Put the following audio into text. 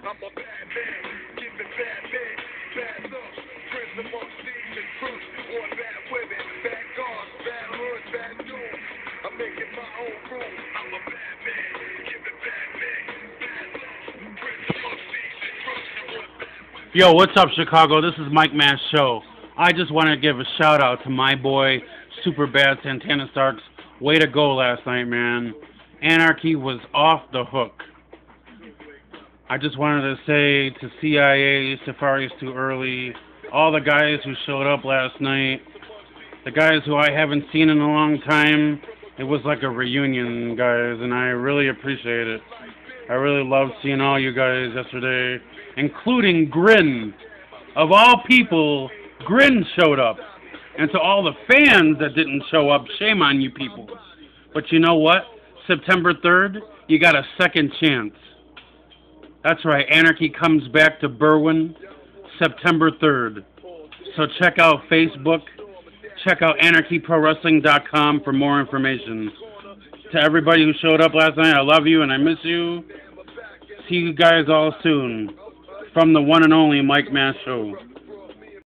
I'm a bad man, giving bad men bad looks. Friends among thieves and crooks, or bad women, bad cars, bad hoods, bad dudes. I'm making my own rules. I'm a bad man. Yo, what's up, Chicago? This is Mike Mass Show. I just want to give a shout out to my boy, Super Bad Santana Starks. Way to go last night, man. Anarchy was off the hook. I just wanted to say to CIA, Safari's too early, all the guys who showed up last night, the guys who I haven't seen in a long time, it was like a reunion, guys, and I really appreciate it. I really loved seeing all you guys yesterday, including Grin. Of all people, Grin showed up. And to all the fans that didn't show up, shame on you people. But you know what? September 3rd, you got a second chance. That's right, Anarchy comes back to Berwyn September 3rd. So check out Facebook, check out anarchyprowrestling.com for more information. To everybody who showed up last night, I love you and I miss you. See you guys all soon. From the one and only Mike Mass Show.